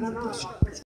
No, no, no.